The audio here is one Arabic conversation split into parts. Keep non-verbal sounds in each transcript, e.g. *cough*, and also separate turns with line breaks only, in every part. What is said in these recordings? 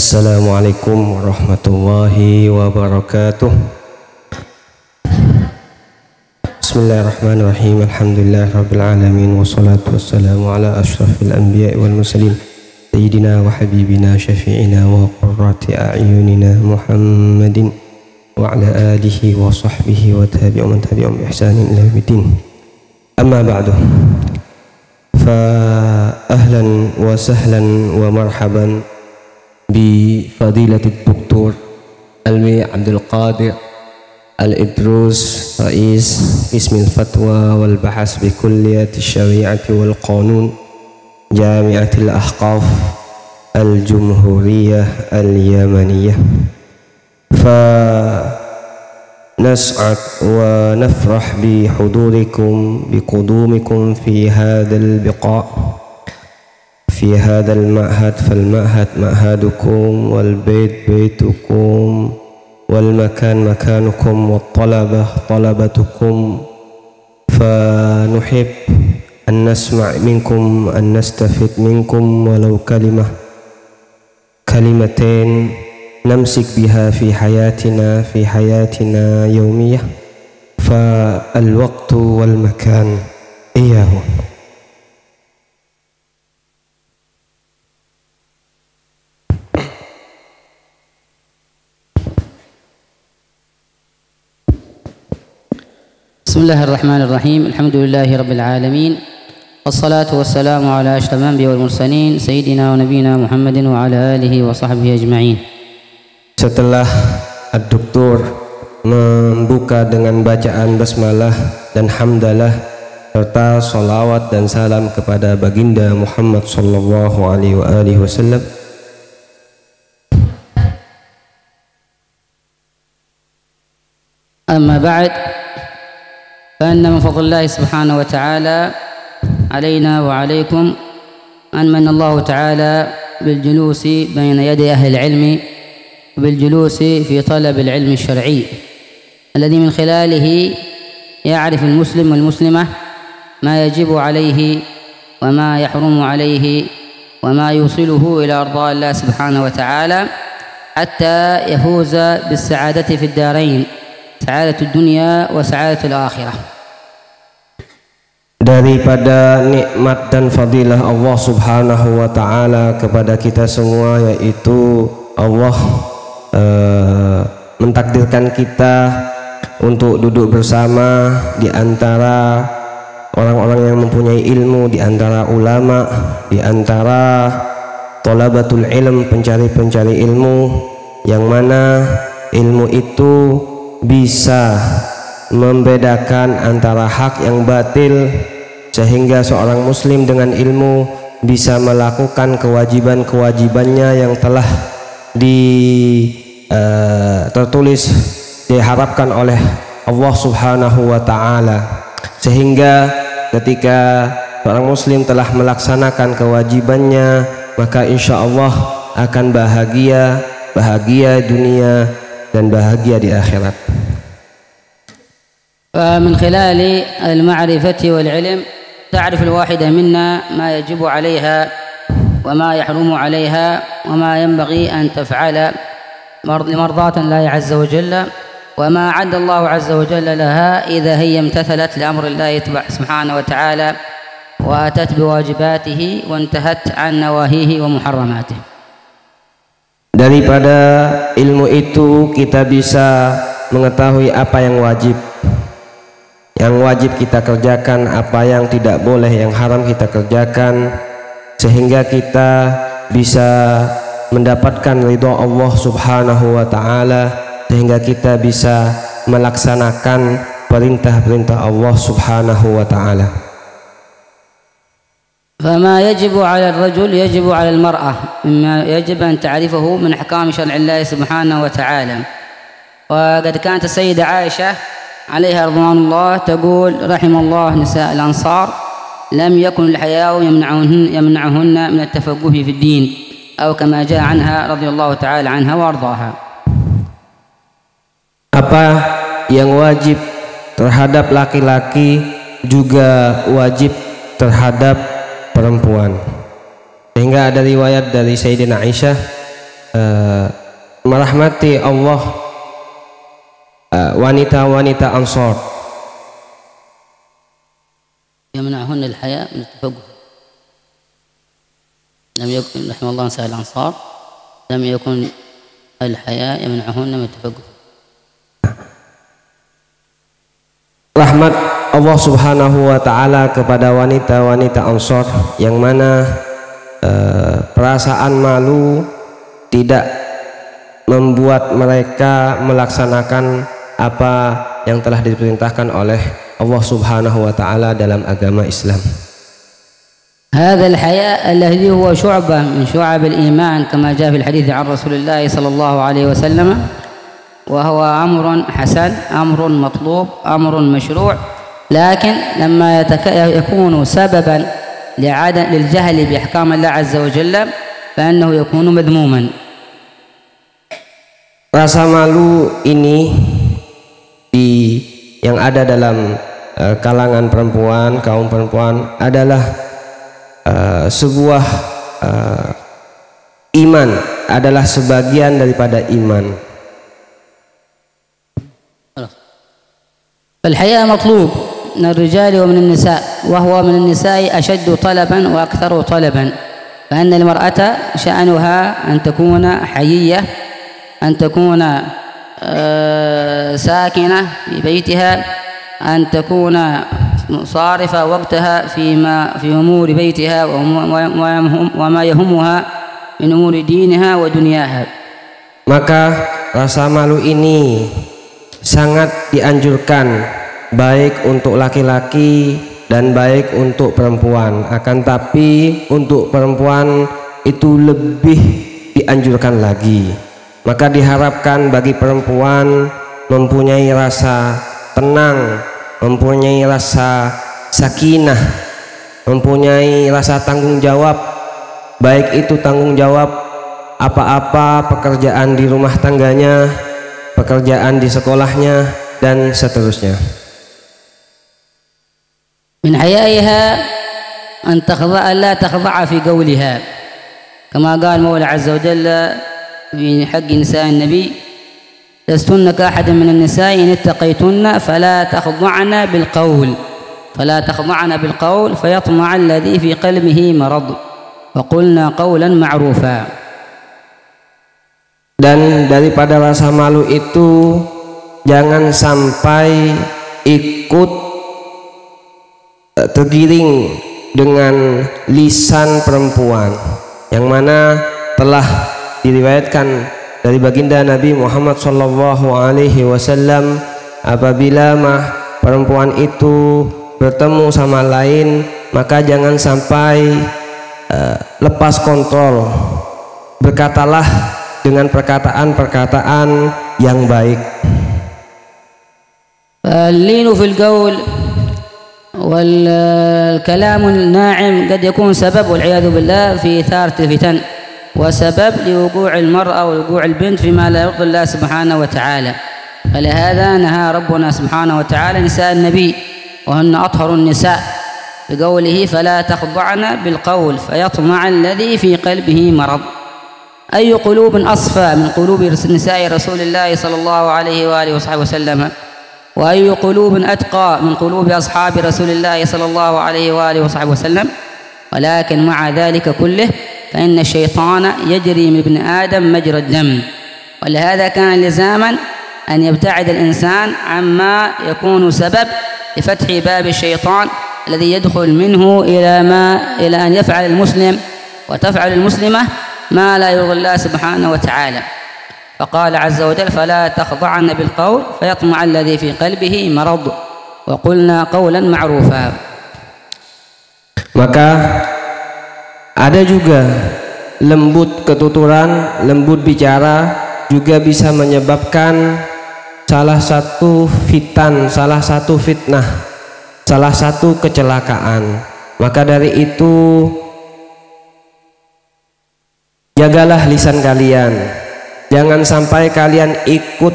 Assalamualaikum warahmatullahi wabarakatuh Bismillahirrahmanirrahim Alhamdulillah Rabbil Alamin Wassalatu wassalamu ala ashrafil anbiya wal mursalin Sayyidina wa habibina syafi'ina wa qurrati a'yunina Muhammadin Wa ala alihi wa sahbihi wa tabi'u man tabi'um bi ihsanin ila yawmiddin Amma ba'du Fa ahlan wa sahlan wa marhaban بفضيلة الدكتور علوي عبد القادر الإدروس رئيس قسم الفتوى والبحث بكلية الشريعة والقانون جامعة الأحقاف الجمهورية اليمنية. فنسعد ونفرح بحضوركم بقدومكم في هذا البقاء. في هذا المعهد فالمعهد معهدكم والبيت بيتكم والمكان مكانكم والطلبة طلبتكم. فنحب أن نسمع منكم أن نستفيد منكم ولو كلمة كلمتين نمسك بها في حياتنا في حياتنا يومية فالوقت والمكان إياه
بسم الله الرحمن الرحيم الحمد لله رب العالمين والصلاة والسلام على أشرف الأنبياء والمرسلين سيدنا ونبينا محمد وعلى آله وصحبه أجمعين
Setelah Ad-Doktor membuka dengan bacaan basmalah dan hamdalah serta salawat dan salam kepada baginda Muhammad sallallahu alaihi wasallam
أما بعد فإن من فضل الله سبحانه وتعالى علينا وعليكم أن من الله تعالى بالجلوس بين يدي أهل العلم وبالجلوس في طلب العلم الشرعي الذي من خلاله يعرف المسلم والمسلمة ما يجب عليه وما يحرم عليه وما يوصله إلى أرضاء الله سبحانه وتعالى حتى يفوز بالسعادة في الدارين. سعادة الدنيا وسعادة الآخرة
daripada nikmat dan fadilah Allah Subhanahu wa taala kepada kita semua yaitu Allah uh, mentakdirkan kita untuk duduk bersama di antara orang-orang yang mempunyai ilmu di antara ulama di antara talabatul ilm pencari-pencari ilmu yang mana ilmu itu bisa membedakan antara hak yang batil sehingga seorang muslim dengan ilmu bisa melakukan kewajiban-kewajibannya yang telah di uh, tertulis diharapkan oleh Allah Subhanahu wa taala. Sehingga ketika seorang muslim telah melaksanakan kewajibannya maka insya Allah akan bahagia bahagia dunia dan bahagia di akhirat.
فمن خلال المعرفة والعلم تعرف الواحدة منا ما يجب عليها وما يحرم عليها وما ينبغي أن تفعل. لمرضاة الله عز وجل وما عد الله عز وجل لها إذا هي امتثلت لأمر الله سبحانه وتعالى وأتت بواجباته وانتهت عن نواهيه ومحرماته.
Daripada ilmu itu kita bisa mengetahui apa yang wajib. Yang wajib kita kerjakan apa yang tidak boleh yang haram kita kerjakan sehingga kita bisa mendapatkan ridho Allah subhanahu wa ta'ala sehingga kita bisa melaksanakan perintah-perintah Allah subhanahu wa ta'ala
فما يجب على الرجل يجب على المرأة مما يجب أن تعرفه من أحكام شرع الله سبحانه وتعالى. وقد كانت السيدة عائشة عليها رضوان الله تقول رحم الله نساء الأنصار لم يكن الحياء يمنعهن, يمنعهن من التفقه في الدين أو كما جاء عنها رضي الله تعالى عنها وأرضاها.
Apa yang wajib terhadap laki-laki juga wajib terhadap perempuan sehingga ada riwayat dari Sayyidina Aisyah uh, merahmati Allah uh, wanita-wanita Ansor
يمنعهن الحياء من التفقه لم يكن رحمه الله نساء الأنصار لم يكن الحياء يمنعهن من التفقه
rahmat Allah Subhanahu wa taala kepada wanita-wanita Ansor yang mana uh, perasaan malu tidak membuat mereka melaksanakan apa yang telah diperintahkan oleh Allah Subhanahu wa taala dalam agama Islam.
هذا الحياء الذي هو شعبة من شعب الإيمان كما جاء في الحديث عن رسول الله صلى الله عليه وسلم وهو أمر حسن أمر مطلوب أمر مشروع لكن لما يكون سببا لعدم للجهل بأحكام الله عز وجل فإنه يكون مذموما
rasa malu ini di yang ada dalam uh, kalangan perempuan kaum perempuan adalah uh, sebuah uh, iman adalah sebagian daripada iman
فالحياء مطلوب من الرجال ومن النساء وهو من النساء أشد طلبا وأكثر طلبا. فأن المرأة شأنها أن تكون حيية أن تكون آه، ساكنة في بيتها أن تكون صارفة وقتها فيما في أمور بيتها وما يهمها من أمور دينها ودنياها.
Maka rasa malu ini sangat dianjurkan baik untuk laki-laki dan baik untuk perempuan. Akan tapi untuk perempuan itu lebih dianjurkan lagi. Maka diharapkan bagi perempuan mempunyai rasa tenang mempunyai rasa sakinah mempunyai rasa tanggung jawab. Baik itu tanggung jawab apa-apa pekerjaan di rumah tangganya pekerjaan di sekolahnya dan seterusnya.
من حيائها أن تخضع لا تخضع في قولها. كما قال مولى عز وجل في حق نساء النبي لستن كأحد من النساء إن اتقيتن فلا تخضعن بالقول. فلا تخضعن بالقول فيطمع الذي في قلبه مرض. وقلنا قولا معروفا.
Dan daripada rasa malu itu jangan sampai ikut Eh, tergiring dengan lisan perempuan yang mana telah diriwayatkan dari baginda Nabi Muhammad Shallallahu Alaihi Wasallam apabila mah perempuan itu bertemu sama lain maka jangan sampai uh, lepas kontrol berkatalah dengan perkataan-perkataan yang baik.
Linu fil والكلام الناعم قد يكون سبب والعياذ بالله في إثارة الفتن وسبب لوقوع المرأة ووقوع البنت فيما لا يرضي الله سبحانه وتعالى. فلهذا نهى ربنا سبحانه وتعالى نساء النبي وهن أطهر النساء بقوله فلا تخضعن بالقول فيطمع الذي في قلبه مرض. أي قلوب أصفى من قلوب نساء رسول الله صلى الله عليه وآله وصحبه وسلم؟ وأي قلوب أتقى من قلوب أصحاب رسول الله صلى الله عليه وآله وصحبه وسلم. ولكن مع ذلك كله فإن الشيطان يجري من ابن آدم مجرى الدم. ولهذا كان لزاما أن يبتعد الإنسان عما يكون سبب لفتح باب الشيطان الذي يدخل منه إلى ما إلى أن يفعل المسلم. وتفعل المسلمة ما لا يرضي الله سبحانه وتعالى. فقال عز وجل فلا تخضعن بالقول فيطمع الذي في قلبه مرض وقلنا قولا معروفا
maka ada juga lembut ketuturan lembut bicara juga bisa menyebabkan salah satu fitan salah satu fitnah salah satu kecelakaan maka dari itu jagalah lisan kalian jangan sampai kalian ikut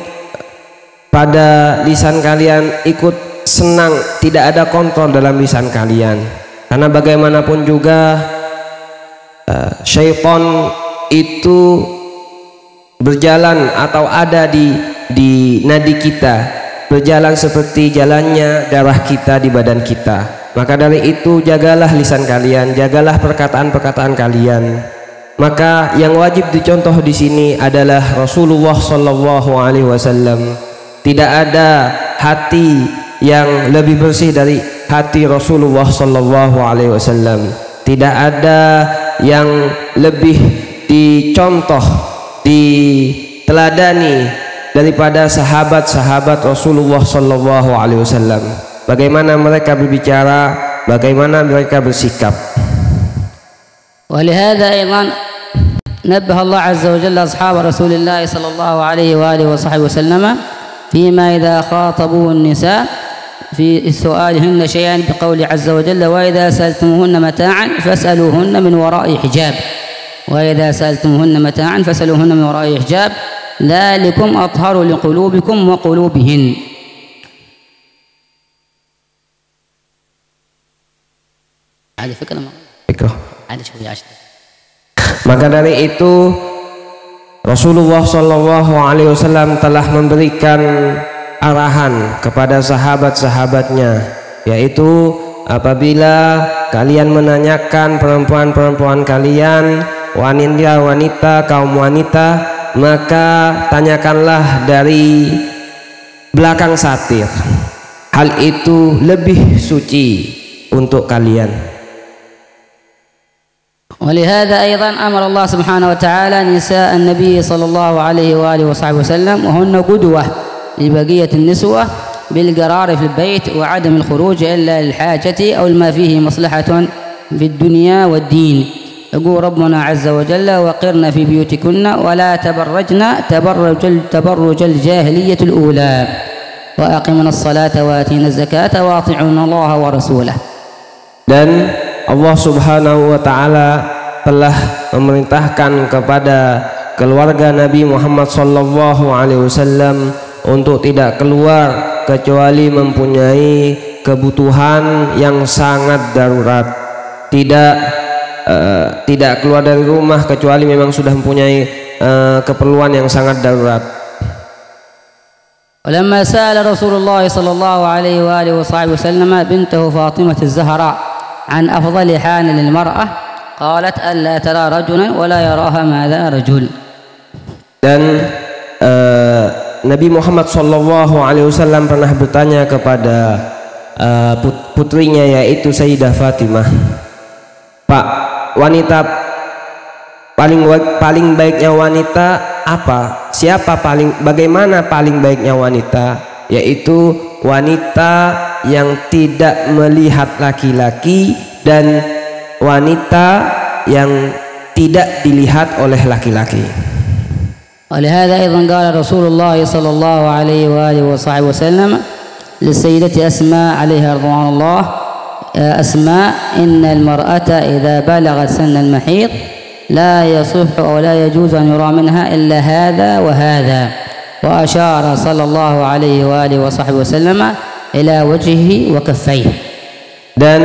pada lisan kalian ikut senang tidak ada kontrol dalam lisan kalian. Karena bagaimanapun juga uh, syaitan itu berjalan atau ada di di nadi kita berjalan seperti jalannya darah kita di badan kita. Maka dari itu jagalah lisan kalian jagalah perkataan-perkataan kalian maka yang wajib dicontoh di sini adalah Rasulullah Sallallahu Alaihi Wasallam tidak ada hati yang lebih bersih dari hati Rasulullah Sallallahu Alaihi Wasallam tidak ada yang lebih dicontoh diteladani daripada sahabat-sahabat Rasulullah sallallahu alaihi wasallam. Bagaimana mereka berbicara, bagaimana mereka bersikap.
ولهذا أيضا نبه الله عز وجل أصحاب رسول الله صلى الله عليه وآله وصحبه وسلم فيما إذا خاطبوا النساء في سؤالهن شيئا بقول عز وجل وإذا سألتموهن متاعا فاسألوهن من وراء حجاب. وإذا سألتموهن متاعا فاسألوهن من وراء حجاب. ذلكم أطهر لقلوبكم وقلوبهن.
fikir fikir ada maka dari itu Rasulullah Shallallahu Alaihi Wasallam telah memberikan arahan kepada sahabat-sahabatnya yaitu apabila kalian menanyakan perempuan-perempuan kalian wanita-wanita kaum wanita maka tanyakanlah dari belakang satir. Hal itu lebih suci untuk kalian
ولهذا أيضا أمر الله سبحانه وتعالى نساء النبي صلى الله عليه وآله وصحبه وسلم وهن قدوة لبقية النسوة بالقرار في البيت وعدم الخروج إلا للحاجة أو ما فيه مصلحة في الدنيا والدين. يقول ربنا عز وجل وقرن في بيوتكن ولا تبرجن تبرج تبرج الجاهلية الأولى. وأقمنا الصلاة وآتينا الزكاة وأطيعنا الله ورسوله.
Allah Subhanahu wa taala telah memerintahkan kepada keluarga Nabi Muhammad sallallahu alaihi wasallam untuk tidak keluar kecuali mempunyai kebutuhan yang sangat darurat tidak uh, tidak keluar dari rumah kecuali memang sudah mempunyai uh, keperluan yang sangat darurat.
ولما سأل رسول الله صلى الله عليه وآله وصحبه وسلم بنته فاطمة الزهراء عن أفضل حال للمرأة قالت ألا ترى رجلا ولا يراها ماذا رجل
dan uh, Nabi Muhammad Sallallahu Alaihi Wasallam pernah bertanya kepada uh, putrinya yaitu Sayyidah Fatimah Pak wanita paling paling baiknya wanita apa siapa paling bagaimana paling baiknya wanita yaitu wanita yang tidak melihat laki-laki dan wanita yang tidak dilihat oleh laki-laki.
ولهذا أيضا قال رسول الله صلى الله عليه وآله وصحبه وسلم للسيدة أسماء عليها رضوان الله أسماء إن المرأة إذا بلغت سن المحيض لا يصح أو لا يجوز أن يرى منها إلا هذا وهذا وأشار صلى الله عليه وآله وصحبه وسلم ila wajhihi wa
dan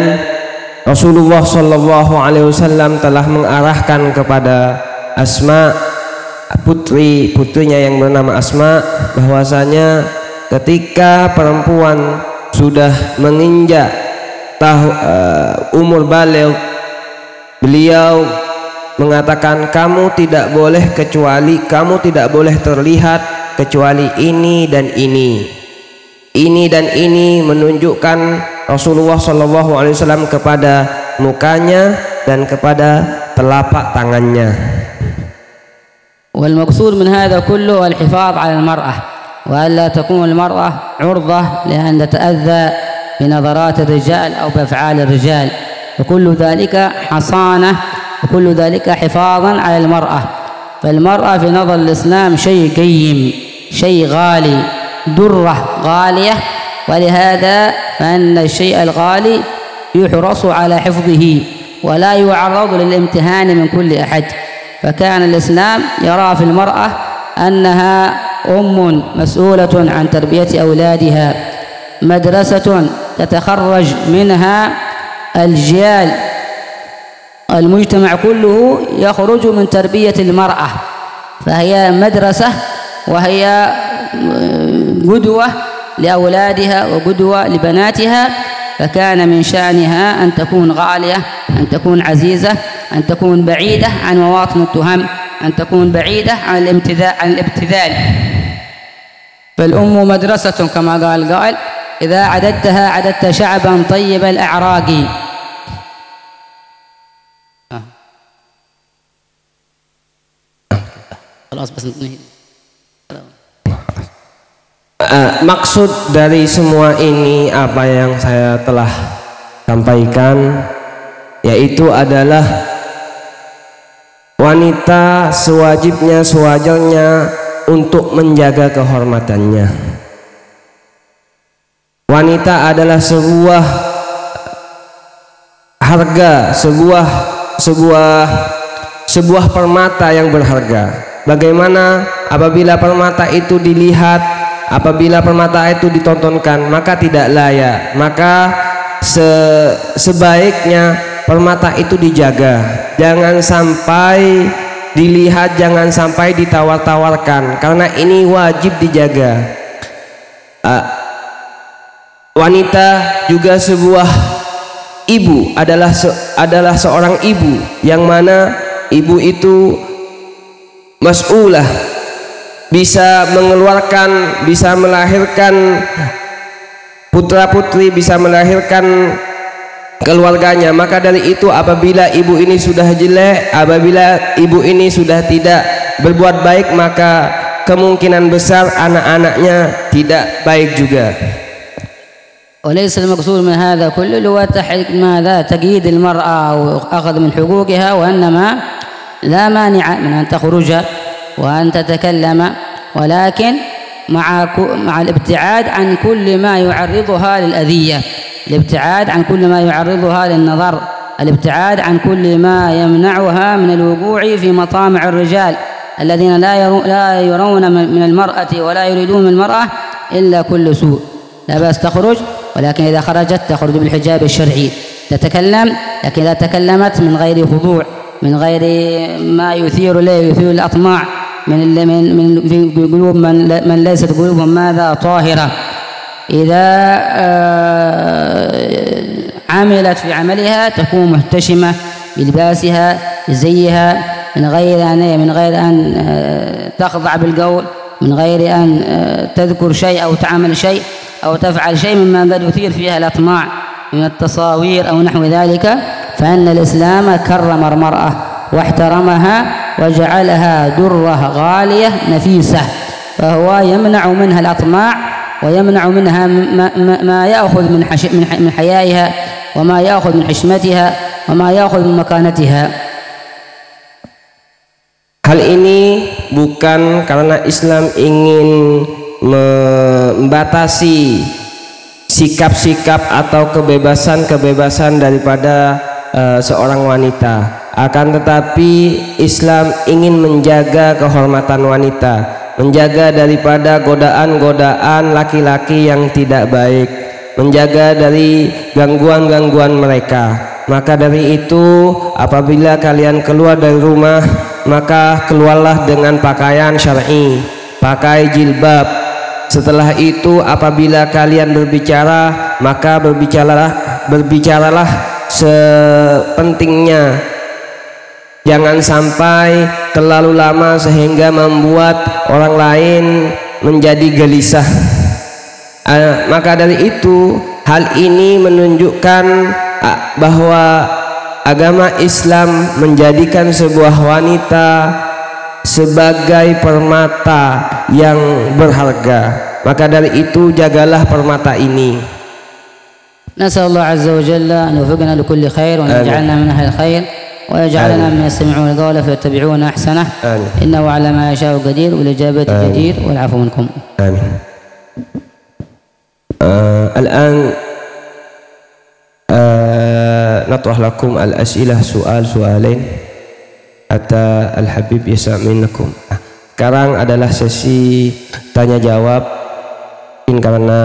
Rasulullah Shallallahu Alaihi Wasallam telah mengarahkan kepada Asma putri putrinya yang bernama Asma bahwasanya ketika perempuan sudah menginjak tahu, uh, umur baligh beliau mengatakan kamu tidak boleh kecuali kamu tidak boleh terlihat kecuali ini dan ini. Ini dan ini menunjukkan Rasulullah Shallallahu Alaihi Wasallam kepada mukanya dan kepada telapak tangannya.
والمقصود من هذا كله الحفاظ على المرأة وألا تكون المرأة عرضة لأن تتأذى بنظرات الرجال أو بأفعال الرجال وكل ذلك حصانة وكل ذلك حفاظا على المرأة فالمرأة في نظر الإسلام شيء قيم شيء غالي درة غالية ولهذا فإن الشيء الغالي يحرص على حفظه ولا يعرض للامتهان من كل أحد. فكان الإسلام يرى في المرأة أنها أم مسؤولة عن تربية أولادها مدرسة تتخرج منها الجيال. المجتمع كله يخرج من تربية المرأة فهي مدرسة وهي قدوة لأولادها وقدوة لبناتها فكان من شأنها أن تكون غالية أن تكون عزيزة أن تكون بعيدة عن مواطن التهم أن تكون بعيدة عن عن الابتذال. فالأم مدرسة كما قال قائل إذا عددتها عددت شعبا طيب الأعراق. خلاص بس
Uh, maksud dari semua ini apa yang saya telah sampaikan yaitu adalah wanita sewajibnya sewajarnya untuk menjaga kehormatannya. Wanita adalah sebuah harga sebuah sebuah sebuah permata yang berharga. Bagaimana apabila permata itu dilihat apabila permata itu ditontonkan maka tidak layak. Maka se sebaiknya permata itu dijaga. Jangan sampai dilihat jangan sampai ditawar-tawarkan. Karena ini wajib dijaga. Uh, wanita juga sebuah ibu adalah se adalah seorang ibu. Yang mana ibu itu mas'ulah bisa mengeluarkan bisa melahirkan putra putri bisa melahirkan keluarganya maka dari itu apabila ibu ini sudah jelek apabila ibu ini sudah tidak berbuat baik maka kemungkinan besar anak-anaknya tidak baik juga
وليس المقصود من هذا كله هو ماذا تقييد المرأة أو أخذ من حقوقها وإنما لا مانع من أن تخرج وأن تتكلم ولكن مع مع الابتعاد عن كل ما يعرضها للأذية. الابتعاد عن كل ما يعرضها للنظر. الابتعاد عن كل ما يمنعها من الوقوع في مطامع الرجال الذين لا لا يرون من المرأة ولا يريدون من المرأة إلا كل سوء. لا بأس تخرج ولكن إذا خرجت تخرج بالحجاب الشرعي. تتكلم لكن إذا تكلمت من غير خضوع من غير ما يثير له يثير الأطماع. من من من في قلوب من من ليست قلوبهم ماذا؟ طاهرة. إذا آه، عملت في عملها تكون محتشمة بلباسها بزيها من غير أن من غير أن آه، تخضع بالقول من غير أن آه، تذكر شيء أو تعمل شيء أو تفعل شيء مما قد يثير فيها الأطماع من التصاوير أو نحو ذلك فإن الإسلام كرم المرأة. واحترمها وجعلها درة غالية نفيسة فهو يمنع منها الأطماع ويمنع منها ما, ما يأخذ من, من حيائها وما يأخذ من حشمتها وما يأخذ من مكانتها.
Hal ini bukan karena Islam ingin membatasi sikap-sikap atau kebebasan-kebebasan daripada uh, seorang wanita? Akan tetapi Islam ingin menjaga kehormatan wanita menjaga daripada godaan-godaan laki-laki yang tidak baik menjaga dari gangguan-gangguan mereka. Maka dari itu apabila kalian keluar dari rumah maka keluarlah dengan pakaian syar'i pakai jilbab. Setelah itu apabila kalian berbicara maka berbicaralah berbicaralah sepentingnya jangan sampai terlalu lama sehingga membuat orang lain menjadi gelisah uh, maka dari itu hal ini menunjukkan uh, bahwa agama Islam menjadikan sebuah wanita sebagai permata yang berharga maka dari itu jagalah permata ini
نسأل الله عز وجل أن يوفقنا لكل خير وأن يجعلنا من أهل الخير ويجعلنا من يستمعون القول فيتبعون أحسنه. آمين. إنه على ما يشاء قدير والإجابة جدير والعفو منكم.
آمين. آه الآن آه نطرح لكم الأسئلة سؤال سؤالين. حتى الحبيب يسمع منكم. sekarang adalah sesi tanya jawab mungkin karena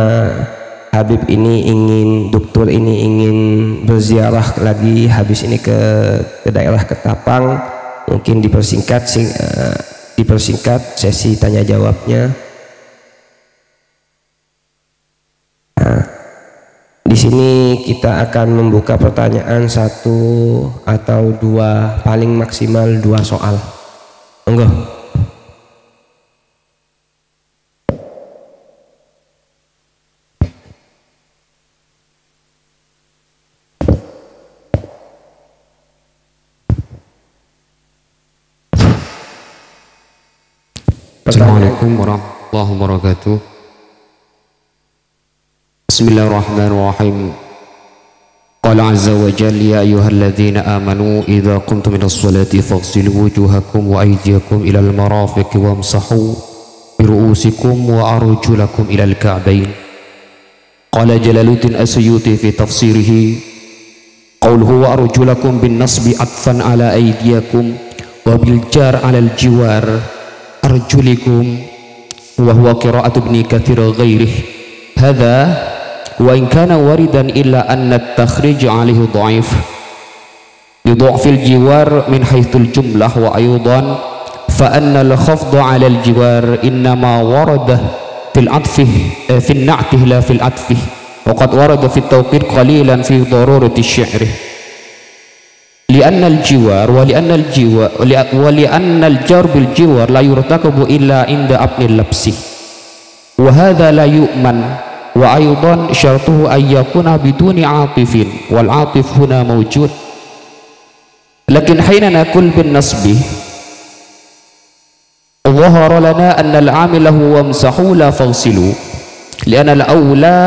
Habib ini ingin dokter ini ingin berziarah lagi habis ini ke ke daerah Ketapang mungkin dipersingkat sing, uh, dipersingkat sesi tanya jawabnya. Nah, di sini kita akan membuka pertanyaan satu atau dua, paling maksimal dua soal. Monggo.
Assalamualaikum warahmatullahi wabarakatuh. Bismillahirrahmanirrahim. Qala azza wa jalla ya ayyuhalladzina amanu idza qumtum ila sholati faghsilu wujuhakum wa aydiyakum ila al-marafiq wamsahu bi ru'usikum wa arjulakum ila al-ka'bayn. Qala Jalaluddin Asyuti fi tafsirihi qawluhu wa arjulakum bin nasbi atfan ala aydiyakum wa أرجلكم وهو قراءة ابن كثير غيره. هذا وإن كان وردا إلا أن التخريج عليه ضعيف. بضعف الجوار من حيث الجملة وأيضا فأن الخفض على الجوار إنما ورد في العطف في النعت لا في العطف. وقد ورد في التوقيت قليلا في ضرورة الشعر. لأن الجوار ولأن الجوار ولأن الجار بالجوار لا يرتكب إلا عند أبن اللبس. وهذا لا يؤمن وأيضا شرطه أن يكون بدون عاطف والعاطف هنا موجود. لكن حين نقول بالنصب ظهر لنا أن العامل هو امسحوا لا فاغسلوا لأن الأولى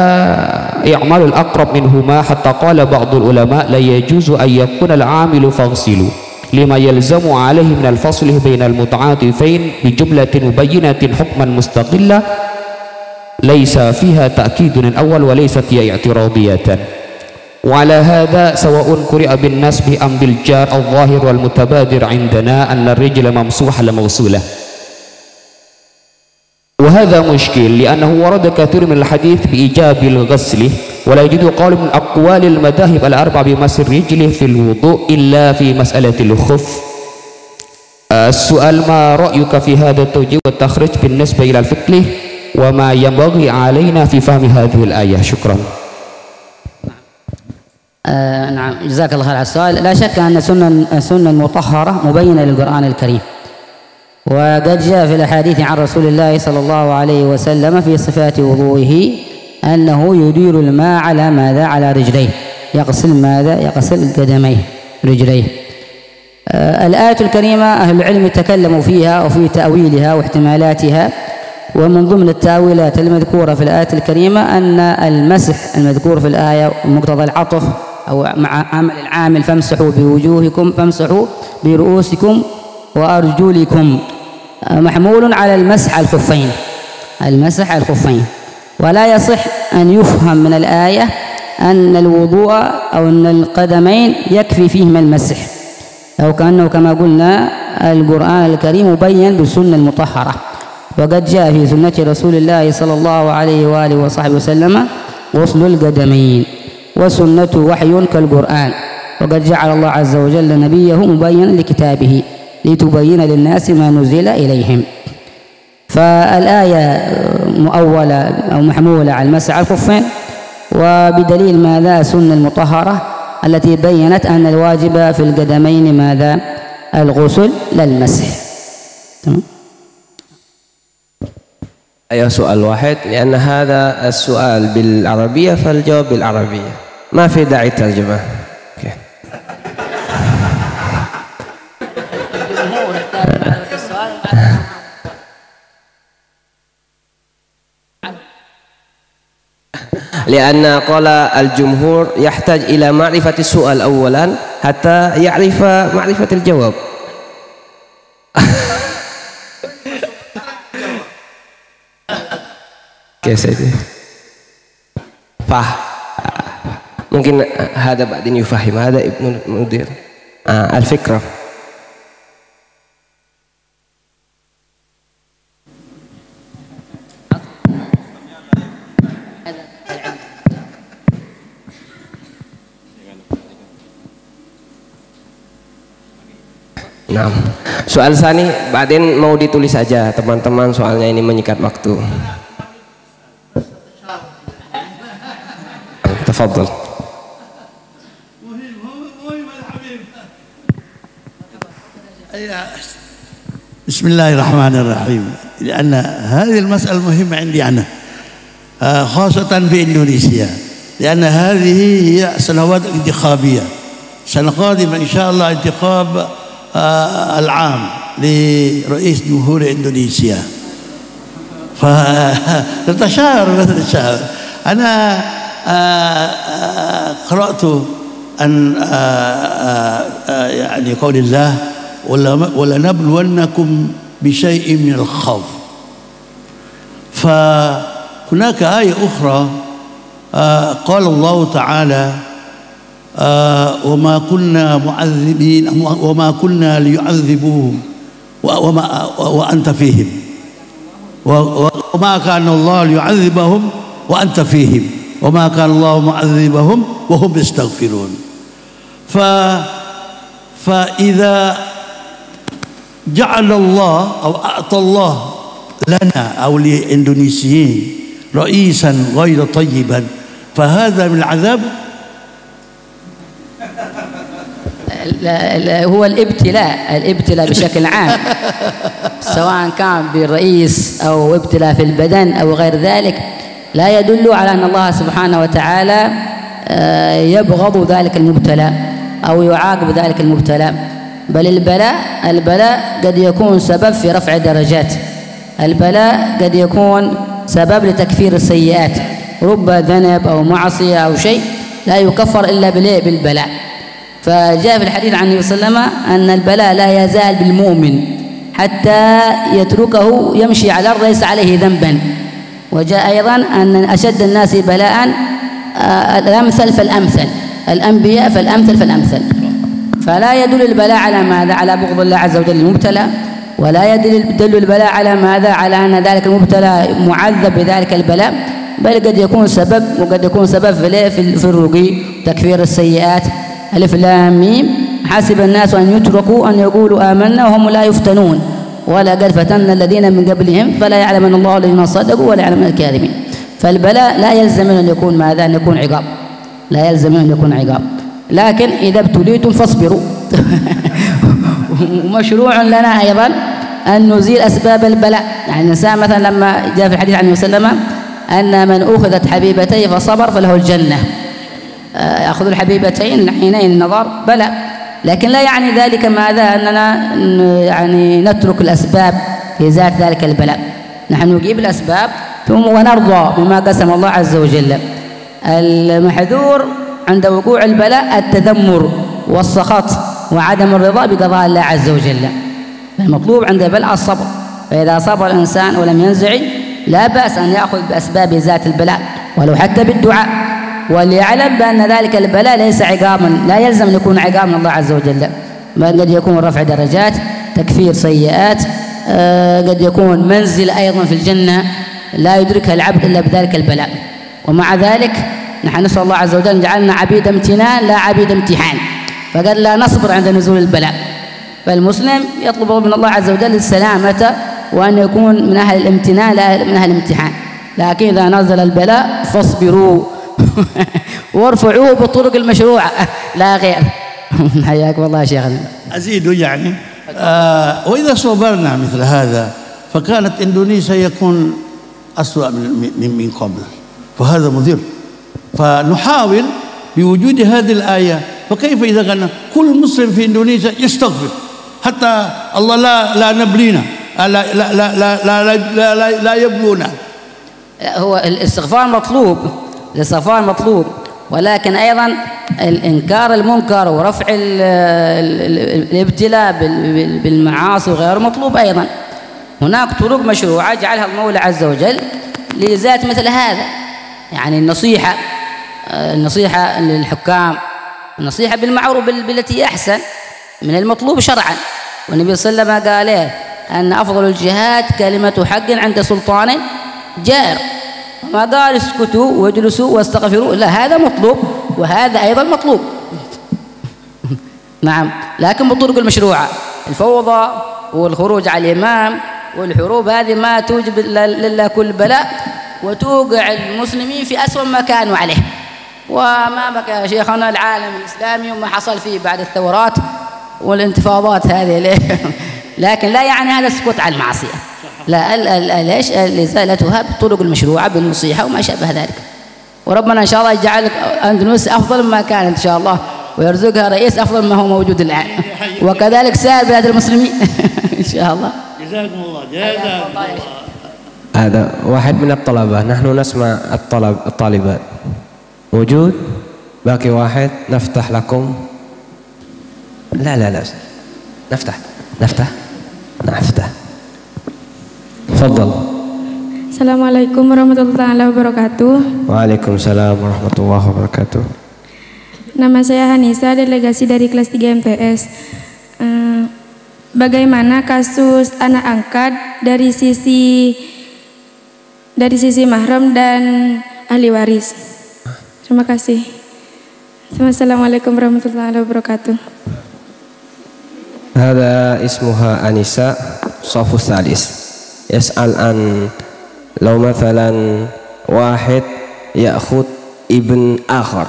إعمال الأقرب منهما حتى قال بعض العلماء لا يجوز أن يكون العامل فاغسلوا لما يلزم عليه من الفصل بين المتعاطفين بجملة مبينة حكما مستقلة ليس فيها تأكيد الأول وليست هي اعتراضية. وعلى هذا سواء قرئ بالنسب أم بالجار الظاهر والمتبادر عندنا أن الرجل ممسوح لموصولة. وهذا مشكل لأنه ورد كثير من الحديث بإيجاب الغسل ولا يجد قول من أقوال المذاهب الأربع بمس الرجل في الوضوء إلا في مسألة الخف. السؤال ما رأيك في هذا التوجيه والتخرج بالنسبة إلى الفقه وما ينبغي علينا في فهم هذه الآية؟ شكرا.
آه نعم جزاك الله خير على السؤال. لا شك أن السنة السنة المطهرة مبينة للقرآن الكريم. وقد جاء في الأحاديث عن رسول الله صلى الله عليه وسلم في صفات وضوئه أنه يدير الماء على ماذا؟ على رجليه. يغسل ماذا؟ يغسل قدميه رجليه. آه الآية الكريمة أهل العلم تكلموا فيها وفي تأويلها واحتمالاتها. ومن ضمن التأويلات المذكورة في الآية الكريمة أن المسح المذكور في الآية مقتضى العطف أو مع عمل العامل فامسحوا بوجوهكم فامسحوا برؤوسكم وأرجلكم. محمول على المسح الخفين. المسح الخفين. ولا يصح أن يفهم من الآية أن الوضوء أو أن القدمين يكفي فيهما المسح. أو كأنه كما قلنا القرآن الكريم مبين بالسنة المطهرة. وقد جاء في سنة رسول الله صلى الله عليه وآله وصحبه وسلم غسل القدمين. وسنة وحي كالقرآن. وقد جعل الله عز وجل نبيه مبينا لكتابه. لتبين للناس ما نزل إليهم. فالآية مؤولة أو محمولة على المسح على الخفين وبدليل ماذا السنة المطهرة التي بينت أن الواجب في القدمين ماذا؟ الغسل للمسح تمام؟
أيوة سؤال واحد لأن هذا السؤال بالعربية فالجواب بالعربية. ما في داعي ترجمة لأن قال الجمهور يحتاج إلى معرفة السؤال أولا حتى يعرف معرفة الجواب. *laughs* كيف mungkin هذا بعدين يفهم هذا ابن المدير آه الفكرة Nah, soal sani, baden mau ditulis saja teman-teman soalnya ini menyikat waktu. Tafadhol.
بسم الله الرحمن الرحيم لأن هذه المسألة مهمة عندي أنا آه، خاصة في إندونيسيا لأن هذه هي سنوات انتخابية سنة قادمة إن شاء الله انتخاب آه، العام لرئيس جمهورية إندونيسيا. فنتشاور *laughs* نتشاور أنا آه، قرأت أن يعني قول الله ولنبلونكم بشيء من الخوف. فهناك آية أخرى آه قال الله تعالى آه وما كنا معذبين وما كنا ليعذبوهم وما وأنت فيهم. وما كان الله ليعذبهم وأنت فيهم. وما كان الله معذبهم وهم يستغفرون. ف فإذا جعل الله أو أعطى الله لنا أو لإندونيسيين رئيسا غير طيبا فهذا من العذاب
هو الابتلاء الابتلاء *laughs* بشكل عام سواء كان بالرئيس أو ابتلاء في البدن أو غير ذلك لا يدل على أن الله سبحانه وتعالى آه، يبغض ذلك المبتلى أو يعاقب ذلك المبتلى بل البلاء البلاء قد يكون سبب في رفع درجات البلاء قد يكون سبب لتكفير السيئات. رب ذنب أو معصية أو شيء لا يكفر إلا بالبلاء. فجاء في الحديث عن النبي صلى الله عليه وسلم أن البلاء لا يزال بالمؤمن حتى يتركه يمشي على الأرض ليس عليه ذنبا. وجاء أيضا أن أشد الناس بلاء آه، الأمثل فالأمثل الأنبياء فالأمثل فالأمثل. فلا يدل البلاء على ماذا؟ على بغض الله عز وجل المبتلى. ولا يدل البلاء على ماذا؟ على أن ذلك المبتلى معذب بذلك البلاء. بل قد يكون سبب وقد يكون سبب في في الرقي تكفير السيئات. ألف لام ميم. حسب الناس أن يتركوا أن يقولوا آمنا وهم لا يفتنون. ولا قد فتنا الذين من قبلهم فلا يعلمن الله الذين صدقوا ولا يعلمن الكاذبين. فالبلاء لا يلزم أن يكون ماذا؟ أن يكون عقاب. لا يلزم أن يكون عقاب. لكن إذا ابتليتم فاصبروا. *laughs* ومشروع لنا أيضا أن نزيل أسباب البلاء. يعني الإنسان مثلا لما جاء في الحديث عن وسلم أن من أخذت حبيبتيه فصبر فله الجنة. يأخذ الحبيبتين حينئذ النظر بلى. لكن لا يعني ذلك ماذا؟ أننا يعني نترك الأسباب في ذات ذلك البلاء. نحن نجيب الأسباب ثم ونرضى بما قسم الله عز وجل. المحذور عند وقوع البلاء التذمر والسخط وعدم الرضا بقضاء الله عز وجل. المطلوب عند البلاء الصبر. فإذا صبر الإنسان ولم ينزعج لا بأس أن يأخذ بأسباب ذات البلاء ولو حتى بالدعاء. وليعلم بأن ذلك البلاء ليس عقابا لا يلزم أن يكون عقاب من الله عز وجل. بل قد يكون رفع درجات تكفير سيئات آه، قد يكون منزل أيضا في الجنة لا يدركها العبد إلا بذلك البلاء. ومع ذلك نحن نسأل الله عز وجل أن جعلنا عبيد امتنان لا عبيد امتحان. فقال لا نصبر عند نزول البلاء. فالمسلم يطلب من الله عز وجل السلامة وأن يكون من أهل الامتنان لا من أهل الامتحان. لكن إذا نزل البلاء فاصبروا. *laughs* وارفعوه بالطرق المشروعة. لا غير. *laughs* حياكم الله شيخنا
أزيد يعني. آه وإذا صبرنا مثل هذا فكانت إندونيسيا يكون أسوأ من, من, من قبل. فهذا مضر. فنحاول بوجود هذه الآية فكيف إذا كان كل مسلم في إندونيسيا يستغفر؟ حتى الله لا لا نبلينا لا لا لا لا لا, لا, لا, لا يبلونا.
هو الاستغفار مطلوب. الاستغفار مطلوب. ولكن أيضا الإنكار المنكر ورفع الابتلاء بالمعاصي وغيره مطلوب أيضا. هناك طرق مشروعة جعلها المولى عز وجل لذات مثل هذا. يعني النصيحة النصيحة للحكام النصيحة بالمعروف بالتي أحسن من المطلوب شرعا. والنبي صلى الله عليه وسلم قال إيه؟ أن أفضل الجهاد كلمة حق عند سلطان جائر ما قال اسكتوا واجلسوا واستغفروا؟ لا هذا مطلوب وهذا أيضا مطلوب. نعم لكن بالطرق المشروعة. الفوضى والخروج على الإمام والحروب هذه ما توجب لله كل بلاء وتوقع المسلمين في أسوأ ما كانوا عليه. وما بقى يا شيخنا العالم الإسلامي وما حصل فيه بعد الثورات والانتفاضات هذه *laughs* لكن لا يعني هذا السكوت على المعصية. لا ليش لازالتها بالطرق المشروعة بالنصيحة وما شابه ذلك. وربنا إن شاء الله يجعل أندونيسيا أفضل ما كانت إن شاء الله ويرزقها رئيس أفضل ما هو موجود الآن. وكذلك سائر بلاد المسلمين. *laughs* إن شاء الله.
جزاكم الله جزاكم الله.
هذا واحد من الطلبة. نحن نسمع الطلب الطالبات موجود؟ باقي واحد؟ نفتح لكم. لا لا لا نفتح نفتح نفتح. تفضل
Fadal. Assalamualaikum warahmatullahi wabarakatuh.
Waalaikumsalam warahmatullahi wabarakatuh.
Nama saya Hanisa, delegasi dari kelas 3 MTS. Eh, bagaimana kasus anak angkat dari sisi dari sisi mahram dan ahli waris? Terima kasih. Assalamualaikum warahmatullahi wabarakatuh.
Hada ismuha Anisa, Sofus Salis. يسأل عن لو مثلا واحد يأخذ ابن آخر.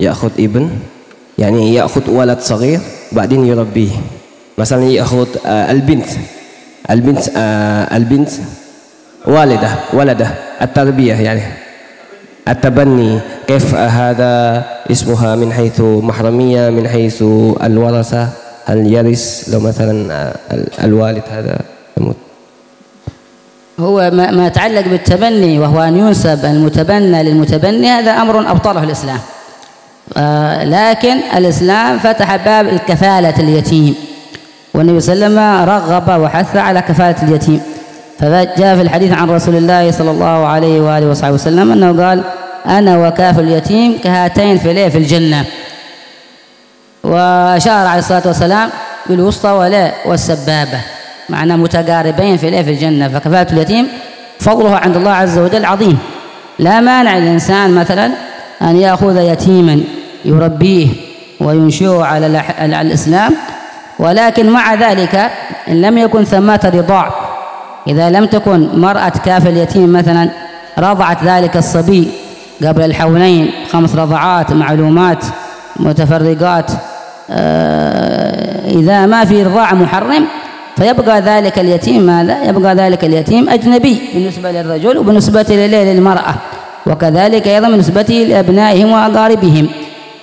يأخذ ابن يعني يأخذ ولد صغير بعدين يربيه. مثلا يأخذ آه، البنت. البنت آه، البنت والدة ولده. التربية يعني. التبني. كيف هذا اسمها؟ من حيث محرمية من حيث الورثة؟ هل يرث؟ لو مثلا آه، الوالد هذا يموت.
هو ما, ما يتعلق بالتبني وهو أن ينسب المتبنى للمتبني هذا أمر أبطله الإسلام. آه لكن الإسلام فتح باب الكفالة اليتيم والنبي صلى الله عليه وسلم رغب وحث على كفالة اليتيم. فجاء في الحديث عن رسول الله صلى الله عليه وآله وصحبه وسلم أنه قال أنا وكاف اليتيم كهاتين في في الجنة. وأشار عليه الصلاة والسلام بالوسطى ولا والسبابة. معنا متقاربين في في الجنة. فكفالة اليتيم فضلها عند الله عز وجل عظيم. لا مانع للإنسان مثلا أن يأخذ يتيما يربيه وينشئه على, على الإسلام ولكن مع ذلك إن لم يكن ثمة رضاع إذا لم تكن مرأة كافل اليتيم مثلا رضعت ذلك الصبي قبل الحولين خمس رضعات معلومات متفرقات آه، إذا ما في رضاع محرم فيبقى ذلك اليتيم ماذا؟ يبقى ذلك اليتيم أجنبي بالنسبة للرجل وبالنسبة للمرأة وكذلك أيضا بالنسبة لأبنائهم وأقاربهم.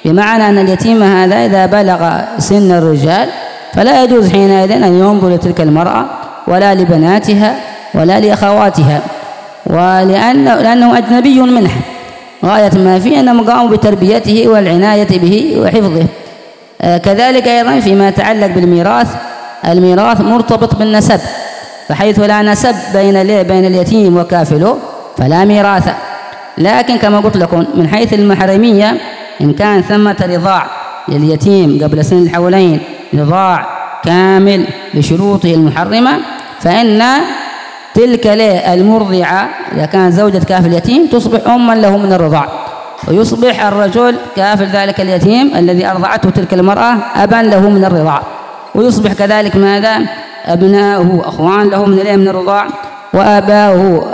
بمعنى أن اليتيم هذا إذا بلغ سن الرجال فلا يجوز حينئذ أن ينظر لتلك المرأة ولا لبناتها ولا لأخواتها. ولأنه لأنه أجنبي منها غاية ما فيه أنهم قاموا بتربيته والعناية به وحفظه. آه، كذلك أيضا فيما يتعلق بالميراث الميراث مرتبط بالنسب فحيث لا نسب بين بين اليتيم وكافله فلا ميراث. لكن كما قلت لكم من حيث المحرمية إن كان ثمة رضاع لليتيم قبل سن الحولين رضاع كامل بشروطه المحرمة فإن تلك المرضعة إذا كان زوجة كافل اليتيم تصبح أما له من الرضاع. ويصبح الرجل كافل ذلك اليتيم الذي أرضعته تلك المرأة أبا له من الرضاع. ويصبح كذلك ماذا؟ أبناؤه أخوان له من من الرضاع وآباؤه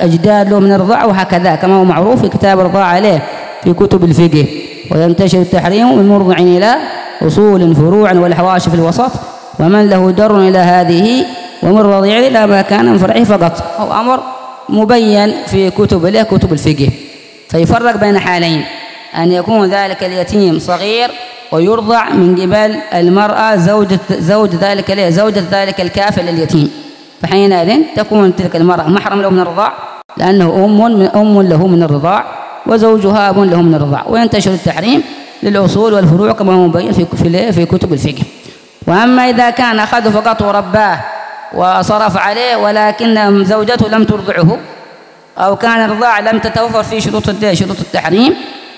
أجداد له من الرضاع وهكذا كما هو معروف في كتاب الرضاع عليه في كتب الفقه. وينتشر التحريم من مرضع إلى أصول فروع والحواشي في الوسط. ومن له در إلى هذه ومن رضيع إلى ما كان من فرعه فقط. هو أمر مبين في كتب له كتب الفقه. فيفرق بين حالين. أن يكون ذلك اليتيم صغير ويرضع من قبل المرأة زوجة زوج ذلك زوجة ذلك الكافل اليتيم فحينئذ تكون تلك المرأة محرم له من الرضاع لأنه أم من أم له من الرضاع وزوجها أب له من الرضاع. وينتشر التحريم للأصول والفروع كما هو مبين في في كتب الفقه. وأما إذا كان أخذه فقط ورباه وصرف عليه ولكن زوجته لم ترضعه أو كان الرضاع لم تتوفر في شروط شروط التحريم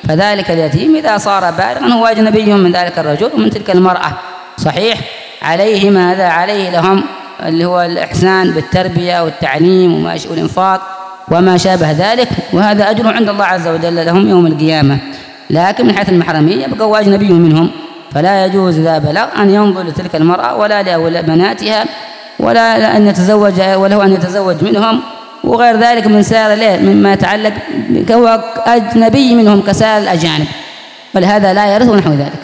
فذلك اليتيم إذا صار بالغا هو أجنبي من ذلك الرجل ومن تلك المرأة. صحيح عليه ماذا؟ عليه لهم اللي هو الإحسان بالتربية والتعليم وما والإنفاق وما شابه ذلك وهذا أجر عند الله عز وجل لهم يوم القيامة. لكن من حيث المحرمية يبقى أجنبي منهم فلا يجوز إذا بلغ أن ينظر لتلك المرأة ولا لبناتها ولا أن يتزوج وله أن يتزوج منهم وغير ذلك من سائر مما يتعلق هو أجنبي منهم كسائر الأجانب ولهذا لا يرث ونحو ذلك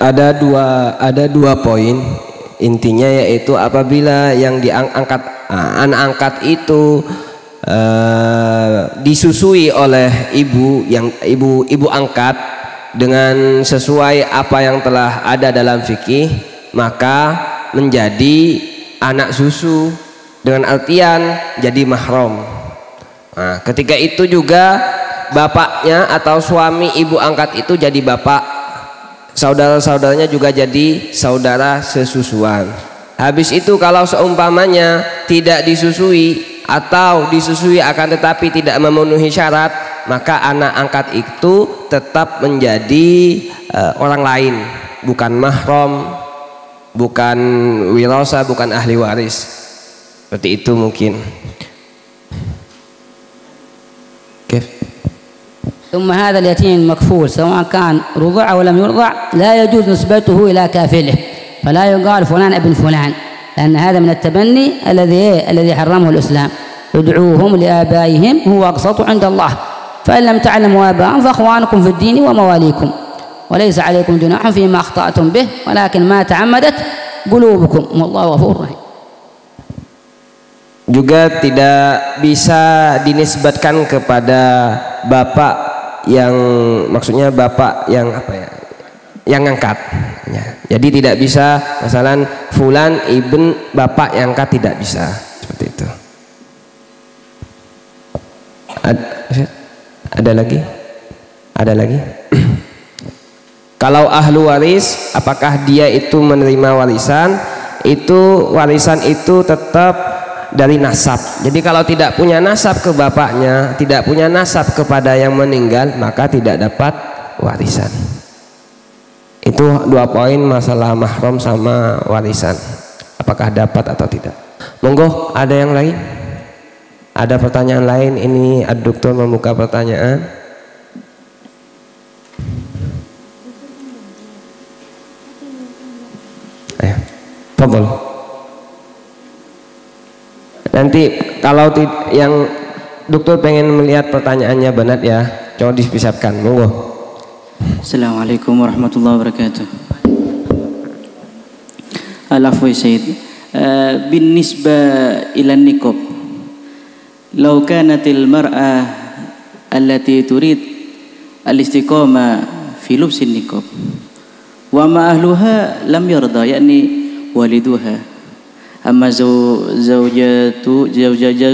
ada dua ada dua poin intinya yaitu apabila yang diangkat anak angkat itu uh, disusui oleh ibu yang ibu ibu angkat dengan sesuai apa yang telah ada dalam fikih maka menjadi anak susu dengan artian jadi mahram. Nah, ketika itu juga bapaknya atau suami ibu angkat itu jadi bapak. Saudara-saudaranya juga jadi saudara sesusuan. Habis itu kalau seumpamanya tidak disusui atau disusui akan tetapi tidak memenuhi syarat maka anak angkat itu tetap menjadi uh, orang lain bukan mahram bukan wirasa bukan ahli waris. Seperti itu mungkin.
ثم هذا اليتيم المكفول سواء كان رضع أو لم يرضع لا يجوز نسبته إلى كافله فلا يقال فلان ابن فلان لأن هذا من التبني الذي؟ الذي حرمه الإسلام ادعوهم لآبائهم هو أقسط عند الله فإن لم تعلموا آباءهم فأخوانكم في الدين ومواليكم وليس عليكم جناح فيما أخطأتم به ولكن ما تعمدت قلوبكم والله غفور رحيم
juga tidak bisa dinisbatkan kepada bapak yang maksudnya bapak yang apa ya yang ngangkat ya. jadi tidak bisa masalah fulan ibn bapak yang angkat tidak bisa seperti itu ada, ada lagi ada lagi *clears throat* kalau ahlu waris apakah dia itu menerima warisan itu warisan itu tetap dari nasab. Jadi kalau tidak punya nasab ke bapaknya, tidak punya nasab kepada yang meninggal, maka tidak dapat warisan. Itu dua poin masalah mahram sama warisan. Apakah dapat atau tidak? Monggo, ada yang lain? Ada pertanyaan lain? Ini aduktor membuka pertanyaan. Fadol. Nanti kalau yang dokter pengen melihat pertanyaannya benar ya, coba dipisahkan. Monggo.
Assalamualaikum warahmatullahi wabarakatuh. العفو يا سيد بالنسبة إلى النقاب لو كانت المرأة التي تريد الاستقامة في لبس النقاب وما أهلها لم يرضى يعني والدها. أما زوجات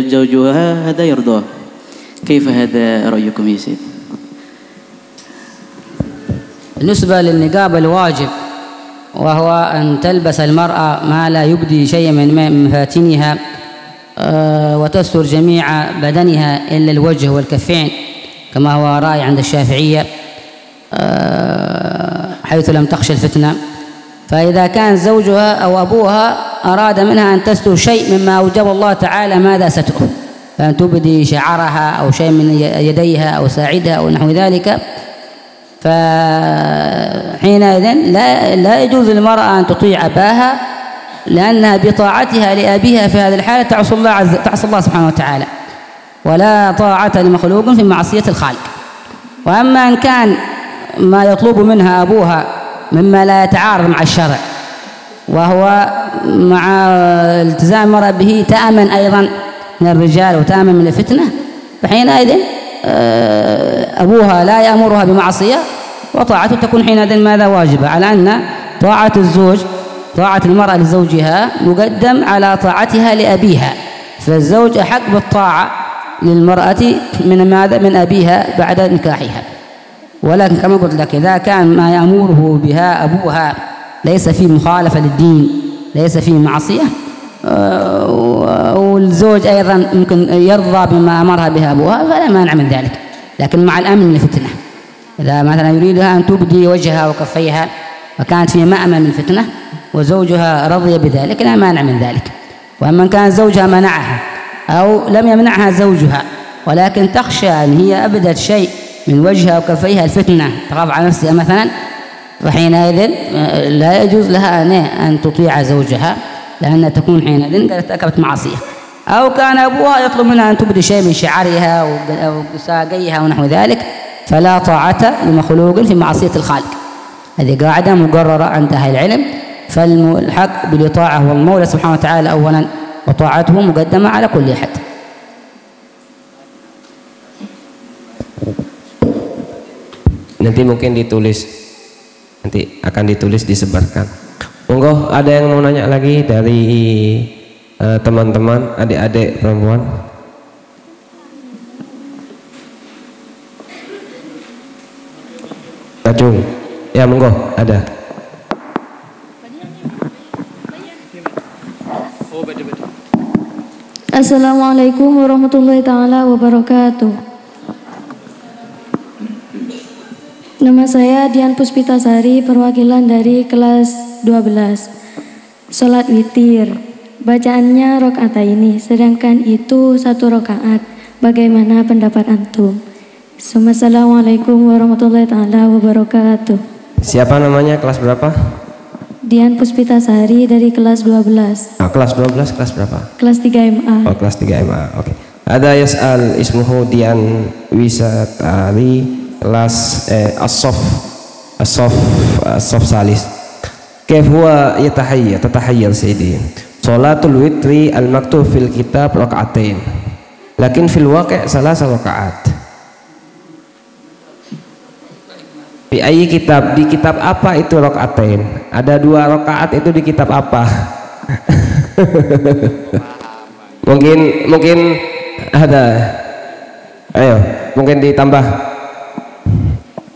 زوجها هذا يرضاه كيف هذا رأيكم يا سيد
بالنسبة للنقاب الواجب وهو أن تلبس المرأة ما لا يبدي شيئا من مفاتنها آه، وتستر جميع بدنها إلا الوجه والكفين كما هو رأي عند الشافعية آه، حيث لم تخشى الفتنة. فإذا كان زوجها أو أبوها أراد منها أن تستر شيء مما أوجب الله تعالى ماذا ستره فأن تبدي شعرها أو شيء من يديها أو ساعدها أو نحو ذلك. فحينئذ لا لا يجوز للمرأة أن تطيع أباها لأنها بطاعتها لأبيها في هذه الحالة تعصي الله عز تعصي الله سبحانه وتعالى. ولا طاعة لمخلوق في معصية الخالق. وأما إن كان ما يطلب منها أبوها مما لا يتعارض مع الشرع وهو مع التزام المرأة به تأمن أيضا من الرجال وتأمن من الفتنة فحينئذ آه، أبوها لا يأمرها بمعصية وطاعته تكون حينئذ ماذا؟ واجبة على أن طاعة الزوج طاعة المرأة لزوجها مقدم على طاعتها لأبيها فالزوج أحق بالطاعة للمرأة من ماذا؟ من أبيها بعد نكاحها. ولكن كما قلت لك إذا كان ما يأمره بها أبوها ليس فيه مخالفة للدين ليس فيه معصية آه، والزوج أيضا ممكن يرضى بما أمرها به أبوها فلا مانع من ذلك. لكن مع الأمن من الفتنة إذا مثلا يريدها أن تبدي وجهها وكفيها وكانت في مأمن من الفتنة وزوجها رضي بذلك لا مانع من ذلك. وأما كان زوجها منعها أو لم يمنعها زوجها ولكن تخشى أن هي أبدت شيء من وجهها وكفيها الفتنة. تخاف على نفسها مثلا. فحينئذ لا يجوز لها أن تطيع زوجها لأنها تكون حينئذ قد ارتكبت معصية. أو كان أبوها يطلب منها أن تبدي شيء من شعرها أو ساقيها ونحو ذلك. فلا طاعة لمخلوق في معصية الخالق. هذه قاعدة مقررة عند أهل العلم. فالحق بالإطاعة هو المولى سبحانه وتعالى أولا وطاعته مقدمة على كل أحد
nanti mungkin ditulis. Nanti akan ditulis disebarkan. Monggo ada yang mau nanya lagi dari eh, teman-teman uh, adik-adik perempuan? Acung ya monggo ada.
Assalamualaikum warahmatullahi taala wabarakatuh. Nama saya Dian Puspitasari, perwakilan dari kelas 12. Sholat witir, bacaannya rokaat ini, sedangkan itu satu rokaat. Bagaimana pendapat antum? Assalamualaikum warahmatullahi taala wabarakatuh.
Siapa namanya? Kelas berapa?
Dian Puspitasari dari kelas 12.
Ah, kelas 12, kelas berapa?
Kelas 3 MA.
Oh, kelas 3 MA. Oke. Okay. Ada Yas'al ismuhu Dian Wisatari kelas eh, as-sof as-sof as-sof salis كيف هو يتحير تتحير سيدي صلاة الوتر المكتوب في الكتاب ركعتين لكن في الواقع ثلاث ركعات di ayi kitab di kitab apa itu rokaatain ada dua rokaat itu di kitab apa *laughs* mungkin mungkin ada ayo mungkin ditambah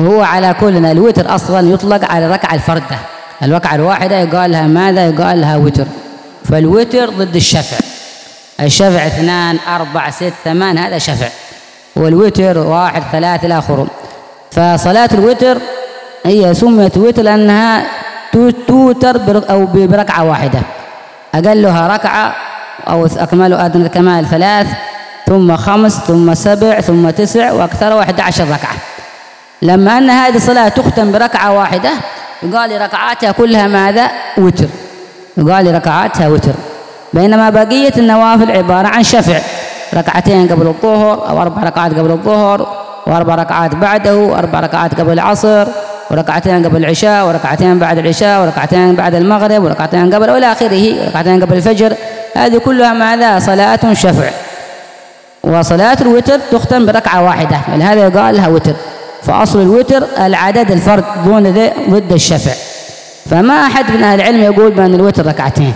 هو على كل الوتر أصلا يطلق على الركعة الفردة. الركعة الواحدة يقال لها ماذا؟ يقال لها وتر. فالوتر ضد الشفع. الشفع اثنان أربعة ست ثمان هذا شفع. والوتر واحد ثلاث إلى آخره. فصلاة الوتر هي سميت وتر لأنها توتر أو بركعة واحدة. أقلها ركعة أو أكمل أدنى الكمال ثلاث ثم خمس ثم سبع ثم تسع وأكثر واحد عشر ركعة. لما أن هذه الصلاة تختم بركعة واحدة يقال ركعاتها كلها ماذا؟ وتر. يقال ركعاتها وتر. بينما بقية النوافل عبارة عن شفع. ركعتين قبل الظهر أو أربع ركعات قبل الظهر وأربع ركعات بعده وأربع ركعات قبل العصر وركعتين قبل العشاء وركعتين بعد العشاء وركعتين بعد المغرب وركعتين قبل وإلى آخره وركعتين قبل الفجر. هذه كلها ماذا؟ صلاة شفع. وصلاة الوتر تختم بركعة واحدة. ولهذا يقال لها وتر. فأصل الوتر العدد الفرد دون ضد الشفع. فما أحد من أهل العلم يقول بأن الوتر ركعتين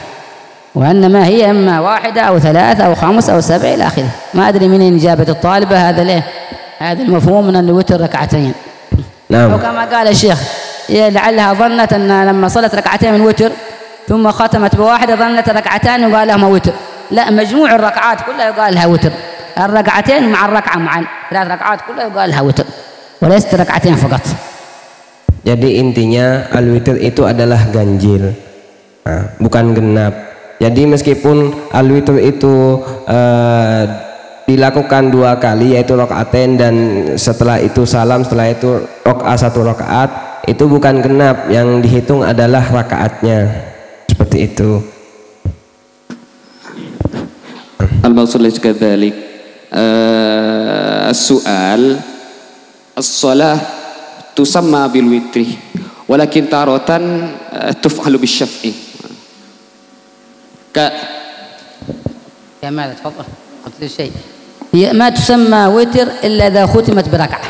وإنما هي إما واحدة أو ثلاثة أو خمس أو سبع إلى آخره. ما أدري من إجابة الطالبة هذا ليه؟ هذا المفهوم من أن الوتر ركعتين. نعم. وكما قال الشيخ لعلها ظنت أن لما صلت ركعتين من وتر ثم ختمت بواحدة ظنت ركعتان وقال لها وتر. لا مجموع الركعات كلها يقال لها وتر. الركعتين مع الركعة معا ثلاث ركعات كلها يقال لها وتر. وليست ركعتين فقط
jadi intinya al-witir itu adalah ganjil nah, bukan genap jadi meskipun al-witir itu uh, dilakukan dua kali yaitu rokaaten dan setelah itu salam setelah itu rokaat satu rokaat itu bukan genap yang dihitung adalah rakaatnya seperti itu
al-masul kadzalik uh, soal الصلاة تسمى بالوتر ولكن تارة تفعل بالشفع. ك
يا ماذا تفضل. قلت شيء هي ما تسمى وتر إلا إذا ختمت بركعة.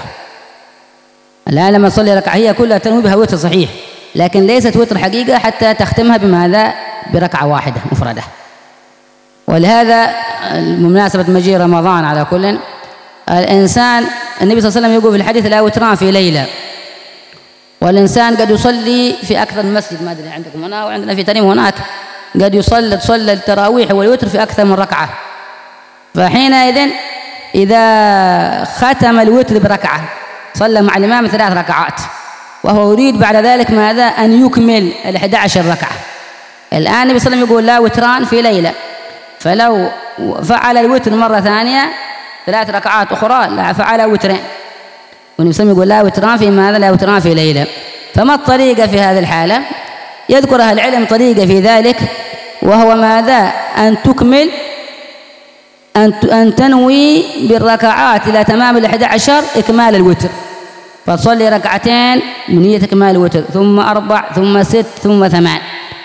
الآن لما تصلي ركعة هي كلها تنوي بها وتر صحيح لكن ليست وتر حقيقة حتى تختمها بماذا؟ بركعة واحدة مفردة. ولهذا بمناسبة مجيء رمضان على كل الإنسان النبي صلى الله عليه وسلم يقول في الحديث لا وتران في ليلة. والإنسان قد يصلي في أكثر من مسجد ما أدري عندكم هنا وعندنا في تريم هناك قد يصلي تصلى التراويح والوتر في أكثر من ركعة. فحينئذ إذا ختم الوتر بركعة صلى مع الإمام ثلاث ركعات. وهو يريد بعد ذلك ماذا؟ أن يكمل ال 11 ركعة. الآن النبي صلى الله عليه وسلم يقول لا وتران في ليلة. فلو فعل الوتر مرة ثانية ثلاث ركعات أخرى لا فعل وترين وسلم يقول لا وتران في ماذا؟ لا وتران في ليلة. فما الطريقة في هذه الحالة؟ يذكر أهل العلم طريقة في ذلك وهو ماذا؟ أن تكمل أن أن تنوي بالركعات إلى تمام الأحد عشر إكمال الوتر. فتصلي ركعتين بنية إكمال الوتر ثم أربع ثم ست ثم ثمان.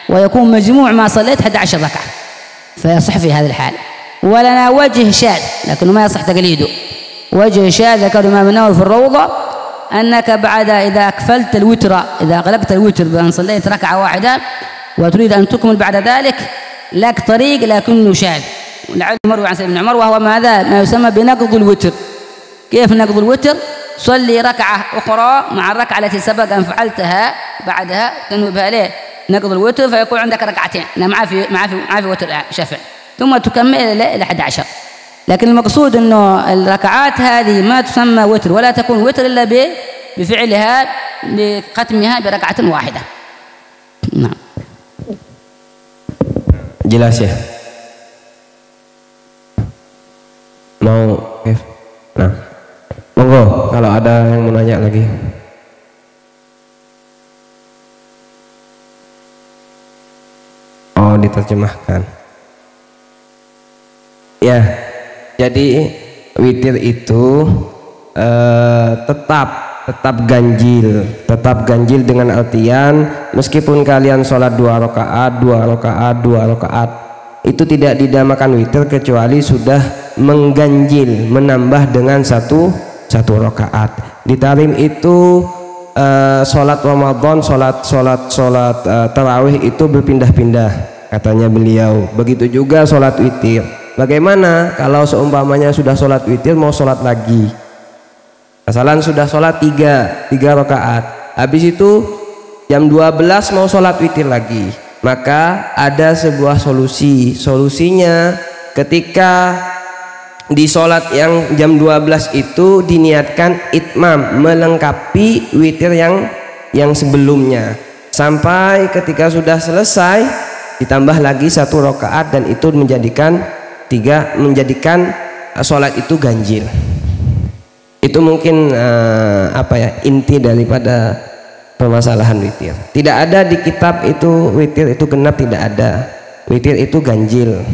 ويكون مجموع ما صليت 11 ركعة. فيصح في هذه الحالة. ولنا وجه شاذ لكنه ما يصح تقليده. وجه شاذ ذكر الإمام النووي في الروضة أنك بعد إذا أكفلت الوتر إذا أغلقت الوتر بأن صليت ركعة واحدة وتريد أن تكمل بعد ذلك لك طريق لكنه شاذ. لعل مروي عن سيدنا بن عمر وهو ماذا؟ ما يسمى بنقض الوتر. كيف نقض الوتر؟ صلي ركعة أخرى مع الركعة التي سبق أن فعلتها بعدها تنوي بها ليه نقض الوتر فيكون عندك ركعتين. ما في ما في وتر شفع. ثم تكمل إلى 11 لكن المقصود أنه الركعات هذه ما تسمى وتر ولا تكون وتر إلا بفعلها بختمها بركعة واحدة. نعم.
jelas ya mau nah monggo kalau ada yang mau nanya lagi. Oh diterjemahkan. Ya jadi witir itu eh, tetap tetap ganjil tetap ganjil dengan artian meskipun kalian sholat dua rakaat dua rakaat dua rakaat itu tidak didamakan witir kecuali sudah mengganjil menambah dengan satu satu rakaat. Di tarim itu uh, sholat Ramadan sholat sholat sholat uh, tarawih itu berpindah-pindah katanya beliau. Begitu juga sholat witir bagaimana kalau seumpamanya sudah sholat witir mau sholat lagi Asalan sudah sholat tiga, tiga rakaat. Habis itu jam 12 mau sholat witir lagi. Maka ada sebuah solusi. Solusinya ketika di sholat yang jam 12 itu diniatkan itmam melengkapi witir yang yang sebelumnya sampai ketika sudah selesai ditambah lagi satu rakaat dan itu menjadikan tiga menjadikan sholat itu ganjil. Itu mungkin uh, apa ya inti daripada permasalahan witir. Tidak ada di kitab itu witir itu genap tidak ada. Witir itu ganjil.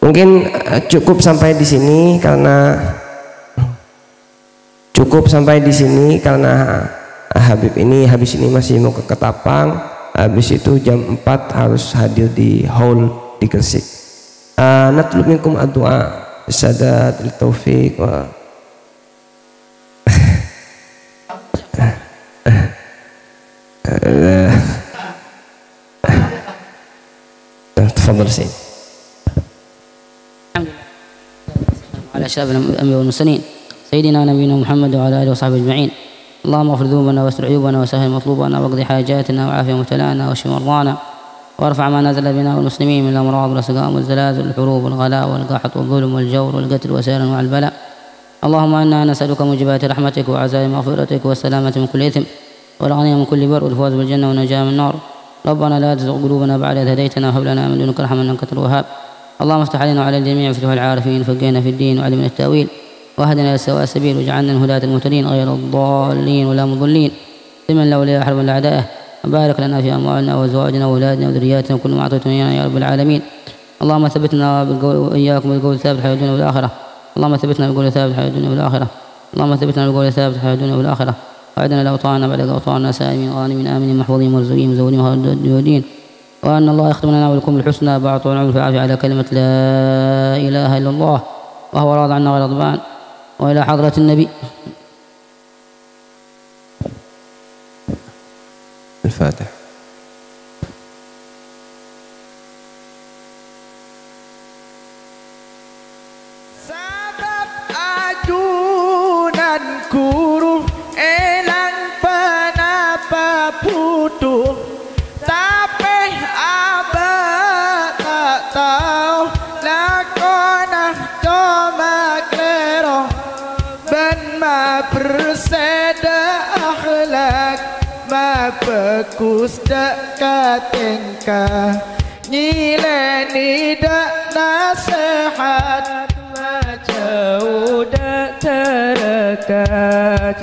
Mungkin uh, cukup sampai di sini karena cukup sampai di sini karena Habib ini habis ini masih mau ke Ketapang. Habis itu jam 4 harus hadir di hall Gresik uh, natlub minkum addu'a. السداد التوفيق و تفضل سيد
على اشراف الانبياء والمرسلين سيدنا ونبينا محمد وعلى اله وصحبه اجمعين اللهم اغفر ذنوبنا واستر عيوبنا وسهل مطلوبنا واقض حاجاتنا وعافي مبتلانا واشف مرضانا وارفع ما نزل بنا والمسلمين من الامراض والسقام والزلازل والحروب والغلاء والقحط والظلم والجور والقتل وسائر انواع البلاء اللهم إنا نسألك موجبات رحمتك وعزائم مغفرتك والسلامة من كل إثم والغنيمه من كل بر والفوز بالجنة والنجاة من النار. ربنا لا تزغ قلوبنا بعد إذ هديتنا وهب لنا من لدنك رحمة إنك الوهاب. اللهم افتح علينا وعلى الجميع فتوح العارفين فقهنا في الدين وعلمنا التأويل. واهدنا إلى سواء السبيل واجعلنا الهداة المهتدين غير الضالين ولا مضلين. لمن لا حرب الأعداء وبارك لنا في أموالنا وأزواجنا وأولادنا وذرياتنا وكل ما أعطيتم يا رب العالمين. اللهم ثبتنا بالقول وإياكم بالقول الثابت حياة الدنيا والآخرة. اللهم ثبتنا بالقول الثابت حياة الدنيا والآخرة. اللهم ثبتنا بالقول الثابت حياة الدنيا والآخرة. وعدنا لأوطاننا بعد أوطاننا سالمين غانمين آمنين محفوظين مرزوقين مزودين مهدودين وأن الله يختم لنا ولكم الحسنى بعد طول العمر في العافية على كلمة لا إله إلا الله. وهو راض عنا غضبان وإلى حضرة النبي.
الفاتح
Sebab ajunan bagus dak katengka Nyileni dak nasihat Wajau dak terdekat.